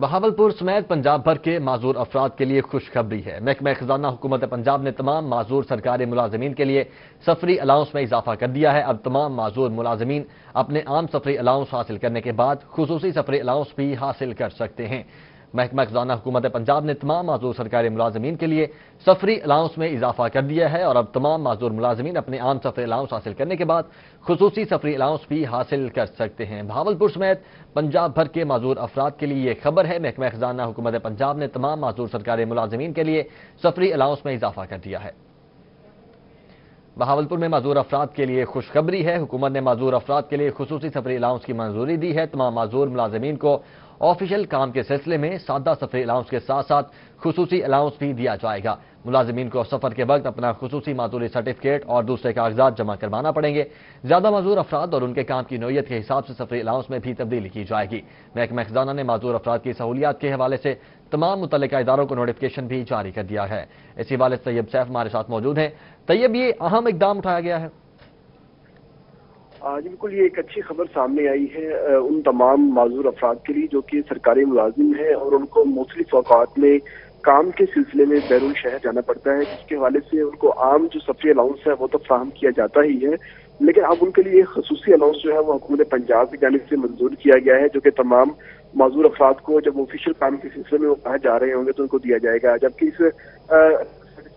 بہاولپور سمیت پنجاب بھر کے معذور افراد کے لیے خوشخبری ہے۔ محکمہ خزانہ حکومت پنجاب نے تمام معذور سرکاری ملازمین کے لیے سفری الاؤنس میں اضافہ کر دیا ہے۔ اب تمام معذور ملازمین اپنے عام سفری الاؤنس حاصل کرنے کے بعد خصوصی سفری الاؤنس بھی حاصل کر سکتے ہیں۔ محکمہ خزانہ حکومت پنجاب نے تمام معذور سرکاری ملازمین کے لیے سفری الاؤنس میں اضافہ کر دیا ہے اور اب تمام معذور ملازمین اپنے عام سفری الاؤنس حاصل کرنے کے بعد خصوصی سفری الاؤنس بھی حاصل کر سکتے ہیں۔ بھاولپور سمیت پنجاب بھر کے معذور افراد کے لیے یہ خبر ہے۔ محکمہ خزانہ حکومت پنجاب نے تمام معذور سرکاری ملازمین کے لیے سفری الاؤنس میں اضافہ کر دیا ہے۔ بہاولپور میں معذور افراد کے لیے خوشخبری ہے۔ حکومت نے معذور افراد کے لیے خصوصی سفری الاؤنس کی منظوری دی ہے۔ تمام معذور ملازمین کو آفیشل کام کے سلسلے میں سادہ سفری الاؤنس کے ساتھ ساتھ خصوصی الاؤنس بھی دیا جائے گا۔ ملازمین کو سفر کے وقت اپنا خصوصی معذوری سرٹیفکیٹ اور دوسرے کاغذات جمع کروانا پڑیں گے۔ زیادہ معذور افراد اور ان کے کام کی نوعیت کے حساب سے سفری الاؤنس میں بھی تبدیلی کی جائے گی۔ محکمہ خزانہ نے معذور افراد کی سہولیات کے حوالے سے تمام متعلقہ اداروں کو نوٹیفکیشن بھی جاری کر دیا ہے۔ اسی حوالے سے طیب سیف ہمارے ساتھ موجود ہیں۔ طیب، یہ اہم اقدام اٹھایا گیا ہے۔ جی بالکل یہ ایک اچھی خبر سامنے آئی ہے ان تمام معذور افراد کے لیے جو کہ سرکاری ملازم ہیں اور ان کو مختلف اوقات میں کام کے سلسلے میں بیرون شہر جانا پڑتا ہے، جس کے حوالے سے ان کو عام جو سفری الاؤنس ہے وہ تو فراہم کیا جاتا ہی ہے۔ لیکن اب ان کے لیے خصوصی الاؤنس جو ہے وہ حکومت پنجاب کی جانب سے منظور کیا گیا ہے، جو کہ تمام معذور افراد کو جب آفیشیل کام کے سلسلے میں وہ باہر جا رہے ہوں گے تو ان کو دیا جائے گا۔ جبکہ اس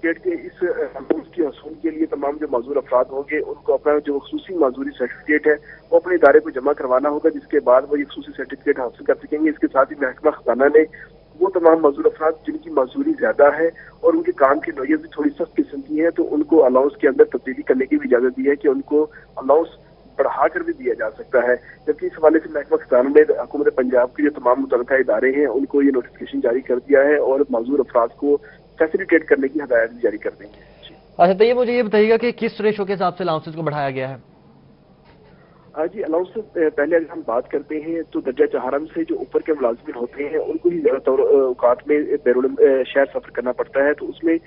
سرٹیفکیٹ کے اس کی حصول کے لیے تمام جو معذور افراد ہوں گے، ان کو اپنا جو خصوصی معذوری سرٹیفکیٹ ہے، وہ اپنے ادارے کو جمع کروانا ہوگا، جس کے بعد وہ یہ خصوصی سرٹیفکیٹ حاصل کر سکیں گے۔ اس کے ساتھ ہی محکمہ خزانہ نے وہ تمام معذور افراد جن کی معذوری زیادہ ہے اور ان کے کام کی نوعیت بھی تھوڑی سخت قسم کی ہے تو ان کو الاؤنس کے اندر تبدیلی کرنے کی بھی اجازت دی ہے کہ ان کو الاؤنس بڑھا کر بھی دیا جا سکتا ہے۔ جبکہ اس حوالے سے محکمہ خزانہ نے حکومت پنجاب کے جو تمام متعلقہ ادارے ہیں، ان کو یہ نوٹیفکیشن جاری کر دیا ہے اور معذور افراد کو فیسلیٹیٹ کرنے کی ہدایت بھی جاری کر دیں گے۔ اچھا تو یہ مجھے یہ بتائیے گا کہ کس ریشو کے حساب سے الاؤنسز کو بڑھایا گیا ہے؟ جی الاؤنس پہلے اگر ہم بات کرتے ہیں تو درجہ چہارم سے جو اوپر کے ملازمین ہوتے ہیں ان کو ہی زیادہ طور اوقات میں بیرون شہر سفر کرنا پڑتا ہے۔ تو اس میں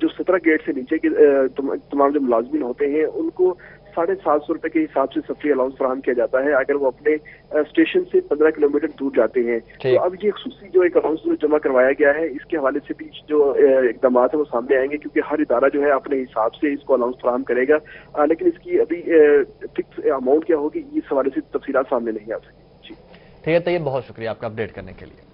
جو سترہ گیٹ سے نیچے کے تمام جو ملازمین ہوتے ہیں ان کو ساڑھے سات سو روپے کے حساب سے سفری الاؤنس فراہم کیا جاتا ہے اگر وہ اپنے اسٹیشن سے پندرہ کلو میٹر دور جاتے ہیں۔ تو اب یہ خصوصی جو ایک الاؤنس جمع کروایا گیا ہے اس کے حوالے سے بھی جو اقدامات ہیں وہ سامنے آئیں گے کیونکہ ہر ادارہ جو ہے اپنے حساب سے اس کو الاؤنس فراہم کرے گا۔ لیکن اس کی ابھی فکس اماؤنٹ کیا ہوگی اس حوالے سے تفصیلات سامنے نہیں آ سکیں۔ جی۔ ٹھیک ہے تو یہ بہت شکریہ آپ کا اپڈیٹ کرنے کے لیے۔